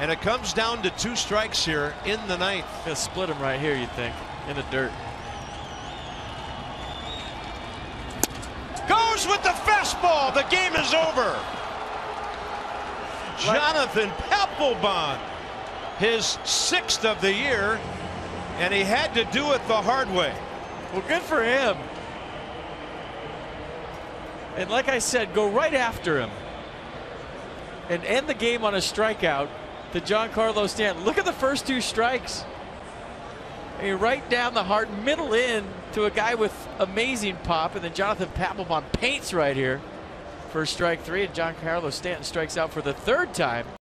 And it comes down to two strikes here in the ninth. Gonna split him right here, you'd think, in the dirt. Goes with the fastball. The game is over. Jonathan Papelbon, his sixth of the year, and he had to do it the hard way. Well, good for him. And like I said, go right after him and end the game on a strikeout to Giancarlo Stanton. Look at the first two strikes. I mean, right down the heart, middle in to a guy with amazing pop, and then Jonathan Papelbon paints right here for strike three, and John Giancarlo Stanton strikes out for the third time.